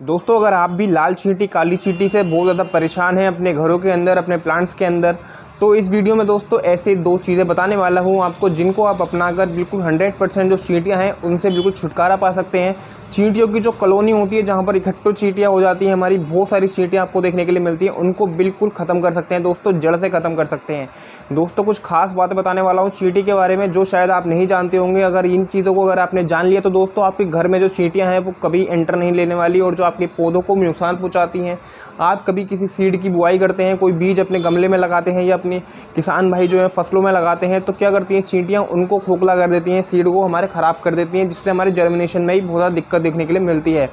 दोस्तों, अगर आप भी लाल चींटी, काली चींटी से बहुत ज़्यादा परेशान हैं अपने घरों के अंदर, अपने प्लांट्स के अंदर तो इस वीडियो में दोस्तों ऐसे दो चीज़ें बताने वाला हूँ आपको, जिनको आप अपना अपनाकर बिल्कुल 100 परसेंट जो चींटियाँ हैं, उनसे बिल्कुल छुटकारा पा सकते हैं। चींटियों की जो कॉलोनी होती है, जहाँ पर इकट्ठो चींटियाँ हो जाती हैं, हमारी बहुत सारी चींटियाँ आपको देखने के लिए मिलती हैं, उनको बिल्कुल ख़त्म कर सकते हैं दोस्तों, जड़ से ख़त्म कर सकते हैं। दोस्तों, कुछ खास बातें बताने वाला हूँ चींटी के बारे में, जो शायद आप नहीं जानते होंगे। अगर इन चीज़ों को अगर आपने जान लिया तो दोस्तों, आपके घर में जो चींटियाँ हैं, वो कभी एंटर नहीं लेने वाली और जो आपके पौधों को नुकसान पहुँचाती हैं। आप कभी किसी सीड की बुआई करते हैं, कोई बीज अपने गमले में लगाते हैं या अपने किसान भाई जो है, फ़सलों में लगाते हैं तो क्या करती हैं, चींटियाँ उनको खोखला कर देती हैं, सीड को हमारे ख़राब कर देती हैं, जिससे हमारे जर्मिनेशन में ही बहुत ज़्यादा दिक्कत देखने के लिए मिलती है।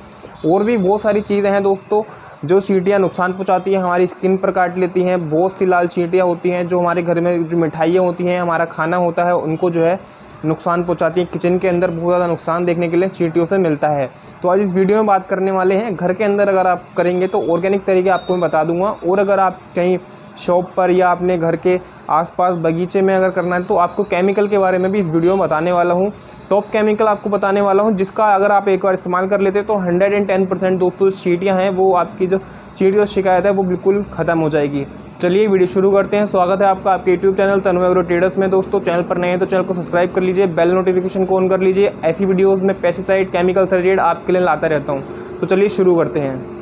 और भी बहुत सारी चीज़ें हैं दोस्तों, जो चींटियाँ नुकसान पहुँचाती हैं, हमारी स्किन पर काट लेती हैं, बहुत सी लाल चींटियाँ होती हैं, जो हमारे घर में जो मिठाइयाँ होती हैं, हमारा खाना होता है, उनको जो है नुकसान पहुंचाती है किचन के अंदर बहुत ज़्यादा नुकसान देखने के लिए चींटियों से मिलता है। तो आज इस वीडियो में बात करने वाले हैं, घर के अंदर अगर आप करेंगे तो ऑर्गेनिक तरीके आपको मैं बता दूँगा, और अगर आप कहीं शॉप पर या अपने घर के आसपास बगीचे में अगर करना है तो आपको केमिकल के बारे में भी इस वीडियो में बताने वाला हूँ। टॉप केमिकल आपको बताने वाला हूँ, जिसका अगर आप एक बार इस्तेमाल कर लेते तो हंड्रेड एंड टेन परसेंट दोस्तों चीटियाँ हैं, वो आपकी जो चीटियों शिकायत है, वो बिल्कुल ख़त्म हो जाएगी। चलिए वीडियो शुरू करते हैं। स्वागत है आपका आपके YouTube channel Tanu agro traders में। दोस्तों, चैनल पर नए हैं तो चैनल को सब्सक्राइब कर लीजिए, बेल नोटिफिकेशन को ऑन कर लीजिए। ऐसी वीडियोज़ में पेस्टिसाइड, केमिकल सर्जेड आपके लिए लाता रहता हूँ। तो चलिए शुरू करते हैं।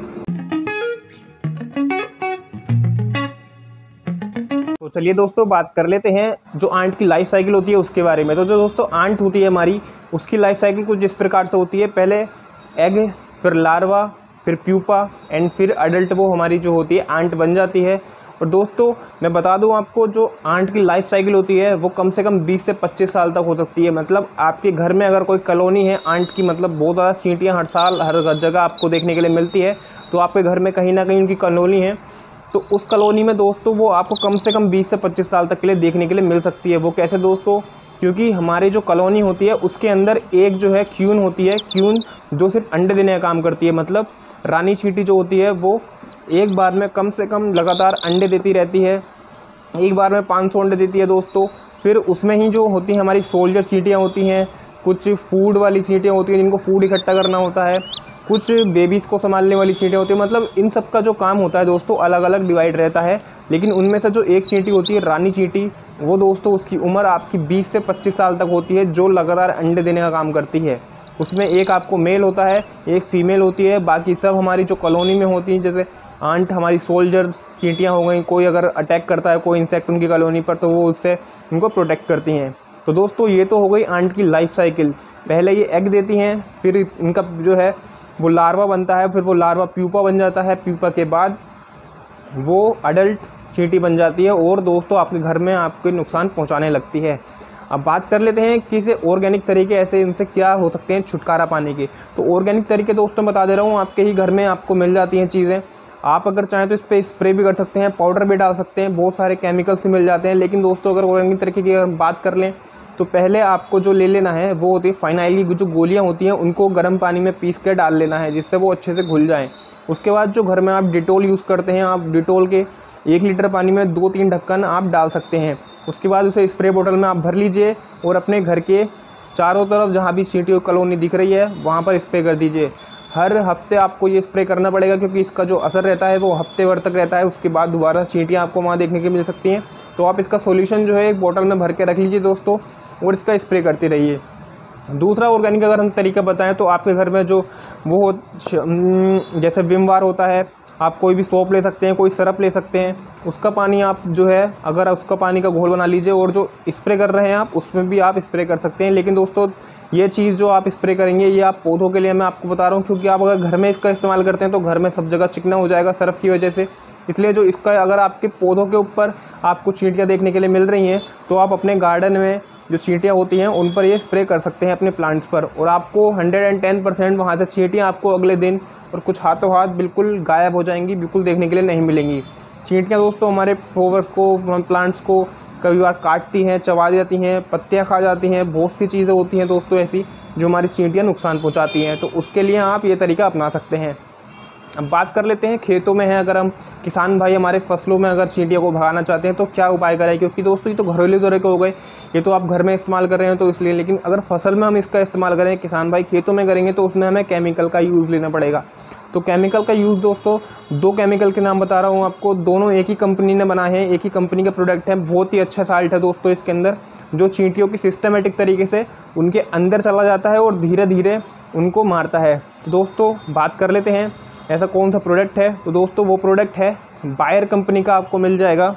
तो चलिए दोस्तों, बात कर लेते हैं जो आंट की लाइफ साइकिल होती है उसके बारे में। तो जो दोस्तों, आंट होती है हमारी, उसकी लाइफ साइकिल कुछ जिस प्रकार से होती है। पहले एग फिर लार्वा फिर प्यूपा एंड फिर अडल्ट वो हमारी जो होती है, आंट बन जाती है। और दोस्तों, मैं बता दूँ आपको, जो आंट की लाइफ साइकिल होती है, वो कम से कम 20 से 25 साल तक हो सकती है। मतलब आपके घर में अगर कोई कॉलोनी है, आंट की मतलब बहुत ज़्यादा सीटियाँ हर साल, हर जगह आपको देखने के लिए मिलती है। तो आपके घर में कहीं ना कहीं उनकी कॉलोनी है। तो उस कॉलोनी में दोस्तों वो आपको कम से कम 20 से 25 साल तक के लिए देखने के लिए मिल सकती है। वो कैसे दोस्तों? क्योंकि हमारी जो कॉलोनी होती है, उसके अंदर एक जो है क्यून होती है, क्यून जो सिर्फ़ अंडे देने का काम करती है। मतलब रानी चीटी जो होती है, वो एक बार में कम से कम लगातार अंडे देती रहती है। एक बार में पाँच सौ अंडे देती है दोस्तों। फिर उसमें ही जो होती हैं हमारी सोल्जर चीटियाँ होती हैं, कुछ फ़ूड वाली चीटियाँ होती हैं जिनको फ़ूड इकट्ठा करना होता है। कुछ बेबीज़ को संभालने वाली चीटियाँ होती हैं। मतलब इन सब का जो काम होता है दोस्तों अलग अलग डिवाइड रहता है। लेकिन उनमें से जो एक चींटी होती है, रानी चींटी, वो दोस्तों उसकी उम्र आपकी 20 से 25 साल तक होती है, जो लगातार अंडे देने का काम करती है। उसमें एक आपको मेल होता है, एक फ़ीमेल होती है, बाकी सब हमारी जो कॉलोनी में होती हैं, जैसे आंट हमारी सोल्जर चींटियाँ हो गई, कोई अगर अटैक करता है, कोई इंसेक्ट उनकी कॉलोनी पर तो वो उससे उनको प्रोटेक्ट करती हैं। तो दोस्तों, ये तो हो गई आंट की लाइफ साइकिल पहले ये एग देती हैं, फिर इनका जो है, वो लार्वा बनता है, फिर वो लार्वा प्यूपा बन जाता है। प्यूपा के बाद वो अडल्ट चींटी बन जाती है और दोस्तों, आपके घर में आपके नुकसान पहुँचाने लगती है। अब बात कर लेते हैं कि इसे ऑर्गेनिक तरीके ऐसे इनसे क्या हो सकते हैं छुटकारा पाने के। तो ऑर्गेनिक तरीके दोस्तों, बता दे रहा हूँ, आपके ही घर में आपको मिल जाती हैं चीज़ें। आप अगर चाहें तो इस पर स्प्रे भी कर सकते हैं पाउडर भी डाल सकते हैं, बहुत सारे केमिकल्स मिल जाते हैं। लेकिन दोस्तों, अगर ऑर्गेनिक तरीके की अगर बात कर लें तो पहले आपको जो ले लेना है, वो होती है फाइनाइल की जो गोलियाँ होती हैं, उनको गर्म पानी में पीस कर डाल लेना है, जिससे वो अच्छे से घुल जाएँ। उसके बाद जो घर में आप डिटोल यूज़ करते हैं, आप डिटोल के एक लीटर पानी में दो तीन ढक्कन आप डाल सकते हैं। उसके बाद उसे स्प्रे बोतल में आप भर लीजिए और अपने घर के चारों तरफ़ जहाँ भी सीटी कॉलोनी दिख रही है, वहाँ पर स्प्रे कर दीजिए। हर हफ़्ते आपको ये स्प्रे करना पड़ेगा क्योंकि इसका जो असर रहता है वो हफ़्ते भर तक रहता है, उसके बाद दोबारा चींटियाँ आपको वहाँ देखने की मिल सकती हैं। तो आप इसका सोल्यूशन जो है एक बोतल में भर के रख लीजिए दोस्तों और इसका स्प्रे करते रहिए। दूसरा ऑर्गेनिक अगर हम तरीका बताएँ तो आपके घर में जो वो जैसे विमवार होता है आप कोई भी सोप ले सकते हैं, कोई सरप ले सकते हैं, उसका पानी आप जो है, अगर उसका पानी का घोल बना लीजिए और जो स्प्रे कर रहे हैं आप, उसमें भी आप स्प्रे कर सकते हैं। लेकिन दोस्तों, ये चीज़ जो आप स्प्रे करेंगे, ये आप पौधों के लिए मैं आपको बता रहा हूँ, क्योंकि आप अगर घर में इसका इस्तेमाल करते हैं तो घर में सब जगह चिकना हो जाएगा सर्फ की वजह से। इसलिए जो इसका, अगर आपके पौधों के ऊपर आपको चींटियाँ देखने के लिए मिल रही हैं तो आप अपने गार्डन में जो चींटियाँ होती हैं, उन पर ये स्प्रे कर सकते हैं अपने प्लांट्स पर। और आपको हंड्रेड एंड टेन परसेंट वहाँ से चींटियाँ आपको अगले दिन और कुछ हाथों हाथ बिल्कुल गायब हो जाएँगी, बिल्कुल देखने के लिए नहीं मिलेंगी। चींटियाँ दोस्तों, हमारे फ्लोवर्स को प्लांट्स को कभी बार काटती हैं, चबा जाती हैं, पत्तियाँ खा जाती हैं, बहुत सी चीज़ें होती हैं दोस्तों ऐसी, जो हमारी चींटियाँ नुकसान पहुँचाती हैं। तो उसके लिए आप ये तरीका अपना सकते हैं। अब बात कर लेते हैं, खेतों में है, अगर हम किसान भाई हमारे फ़सलों में अगर चींटियों को भगाना चाहते हैं तो क्या उपाय करें? क्योंकि दोस्तों, ये तो घरेलू दौरे के हो गए, ये तो आप घर में इस्तेमाल कर रहे हैं तो इसलिए, लेकिन अगर फ़सल में हम इसका इस्तेमाल करें, किसान भाई खेतों में करेंगे तो उसमें हमें केमिकल का यूज़ लेना पड़ेगा। तो केमिकल का यूज़ दोस्तों, दो केमिकल के नाम बता रहा हूँ आपको, दोनों एक ही कंपनी ने बनाए हैं, एक ही कंपनी का प्रोडक्ट है, बहुत ही अच्छा साल्ट है दोस्तों इसके अंदर, जो चींटियों की सिस्टमेटिक तरीके से उनके अंदर चला जाता है और धीरे धीरे उनको मारता है। दोस्तों, बात कर लेते हैं ऐसा कौन सा प्रोडक्ट है? तो दोस्तों, वो प्रोडक्ट है बायर कंपनी का आपको मिल जाएगा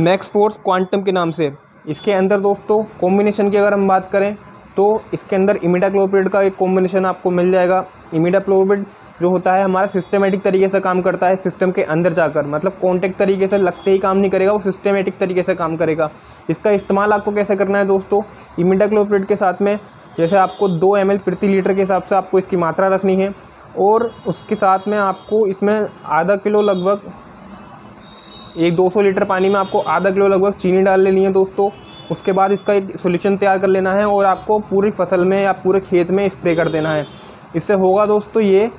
मैक्स फोर्स क्वांटम के नाम से। इसके अंदर दोस्तों कॉम्बिनेशन की अगर हम बात करें तो इसके अंदर इमिडाक्लोप्रिड का एक कॉम्बिनेशन आपको मिल जाएगा। इमिडा इमिडाक्लोप्रिड जो होता है, हमारा सिस्टमेटिक तरीके से काम करता है सिस्टम के अंदर जाकर। मतलब कॉन्टेक्ट तरीके से लगते ही काम नहीं करेगा, वो सिस्टमेटिक तरीके से काम करेगा। इसका इस्तेमाल आपको कैसे करना है दोस्तों? इमिडाक्लोप्रिड के साथ में, जैसे आपको दो एम प्रति लीटर के हिसाब से आपको इसकी मात्रा रखनी है। और उसके साथ में आपको इसमें आधा किलो लगभग एक 200 लीटर पानी में आपको आधा किलो लगभग चीनी डाल लेनी है दोस्तों। उसके बाद इसका एक सोल्यूशन तैयार कर लेना है और आपको पूरी फ़सल में या पूरे खेत में स्प्रे कर देना है। इससे होगा दोस्तों ये,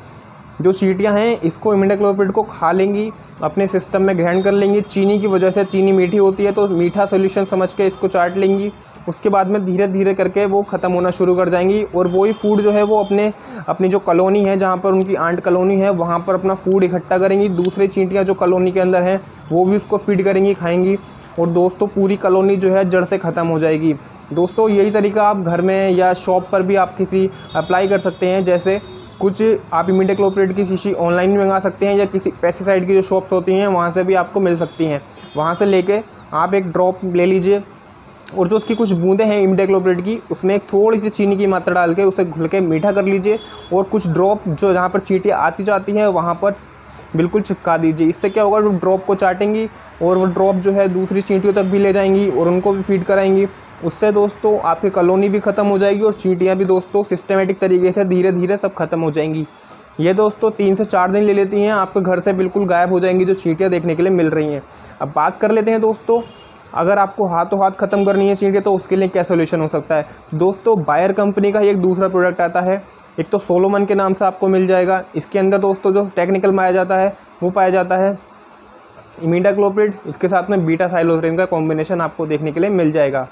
जो चीटियाँ हैं, इसको इमिडाक्लोपिड को खा लेंगी, अपने सिस्टम में ग्रहण कर लेंगी। चीनी की वजह से चीनी मीठी होती है तो मीठा सोल्यूशन समझ के इसको चाट लेंगी। उसके बाद में धीरे धीरे करके वो ख़त्म होना शुरू कर जाएँगी और वही फ़ूड जो है वो अपने, अपनी जो कॉलोनी है, जहाँ पर उनकी आंट कॉलोनी है, वहाँ पर अपना फ़ूड इकट्ठा करेंगी। दूसरे चींटियाँ जो कॉलोनी के अंदर हैं, वो भी उसको फ़ीड करेंगी, खाएँगी और दोस्तों पूरी कॉलोनी जो है जड़ से ख़त्म हो जाएगी। दोस्तों, यही तरीका आप घर में या शॉप पर भी आप किसी अप्लाई कर सकते हैं। जैसे कुछ आप इमीडियक्लोपरेट की शीशी ऑनलाइन भी मंगा सकते हैं या किसी पेस्टिसाइड की जो शॉप्स होती हैं, वहाँ से भी आपको मिल सकती हैं। वहाँ से लेके आप एक ड्रॉप ले लीजिए और जो उसकी कुछ बूंदें हैं इमिडाक्लोपरेट की, उसमें एक थोड़ी सी चीनी की मात्रा डाल के उसे घुल के मीठा कर लीजिए और कुछ ड्रॉप जो जहाँ पर चीटियाँ आती जाती हैं, वहाँ पर बिल्कुल चिपका दीजिए। इससे क्या होगा, वो ड्रॉप को चाटेंगी और वो ड्रॉप जो है दूसरी चींटियों तक भी ले जाएँगी और उनको भी फ़ीड कराएँगी। उससे दोस्तों आपकी कॉलोनी भी ख़त्म हो जाएगी और चींटियाँ भी दोस्तों सिस्टमेटिक तरीके से धीरे धीरे सब ख़त्म हो जाएँगी। ये दोस्तों तीन से चार दिन ले लेती हैं, आपके घर से बिल्कुल गायब हो जाएँगी जो चींटियाँ देखने के लिए मिल रही हैं। अब बात कर लेते हैं दोस्तों अगर आपको हाथों हाथ ख़त्म करनी है चीज़ें तो उसके लिए क्या सोल्यूशन हो सकता है? दोस्तों बायर कंपनी का ही एक दूसरा प्रोडक्ट आता है। एक तो सोलोमन के नाम से आपको मिल जाएगा। इसके अंदर दोस्तों, जो टेक्निकल माया जाता है, वो पाया जाता है इमीडाक्लोप्रिड इसके साथ में बीटा साइलोसरिन का कॉम्बिनेशन आपको देखने के लिए मिल जाएगा।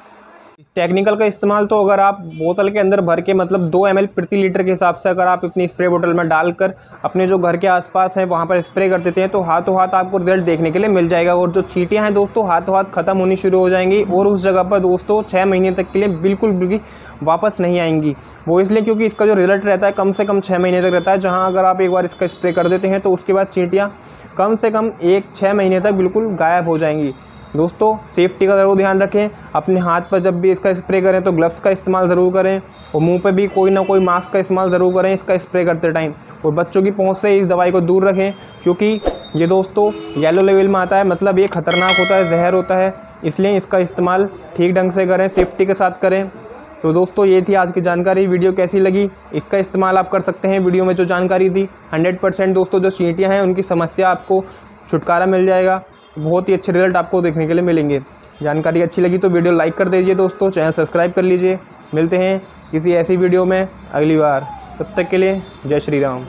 इस टेक्निकल का इस्तेमाल तो अगर आप बोतल के अंदर भर के मतलब दो एम प्रति लीटर के हिसाब से अगर आप अपनी स्प्रे बोतल में डालकर अपने जो घर के आसपास है, वहाँ पर स्प्रे कर देते हैं तो हाथों हाथ आपको रिज़ल्ट देखने के लिए मिल जाएगा। और जो चीटियाँ हैं दोस्तों हाथों हाथ ख़त्म होनी शुरू हो जाएँगी और उस जगह पर दोस्तों छः महीने तक के लिए बिल्कुल भी वापस नहीं आएँगी। वो इसलिए क्योंकि इसका जो रिज़ल्ट रहता है कम से कम छः महीने तक रहता है। जहाँ अगर आप एक बार इसका स्प्रे कर देते हैं तो उसके बाद चीटियाँ कम से कम एक छः महीने तक बिल्कुल गायब हो जाएँगी। दोस्तों सेफ्टी का ज़रूर ध्यान रखें। अपने हाथ पर जब भी इसका स्प्रे करें तो ग्लव्स का इस्तेमाल ज़रूर करें और मुँह पे भी कोई ना कोई मास्क का इस्तेमाल ज़रूर करें इसका स्प्रे करते टाइम और बच्चों की पहुँच से इस दवाई को दूर रखें, क्योंकि ये दोस्तों येलो लेवल में आता है मतलब ये ख़तरनाक होता है, जहर होता है, इसलिए इसका इस्तेमाल ठीक ढंग से करें सेफ्टी के साथ करें। तो दोस्तों, ये थी आज की जानकारी। वीडियो कैसी लगी? इसका इस्तेमाल आप कर सकते हैं वीडियो में जो जानकारी थी। 100 परसेंट दोस्तों, जो चींटियाँ हैं, उनकी समस्या आपको छुटकारा मिल जाएगा। बहुत ही अच्छे रिज़ल्ट आपको देखने के लिए मिलेंगे। जानकारी अच्छी लगी तो वीडियो लाइक कर दीजिए दोस्तों, चैनल सब्सक्राइब कर लीजिए। मिलते हैं किसी ऐसी वीडियो में अगली बार। तब तक के लिए जय श्री राम।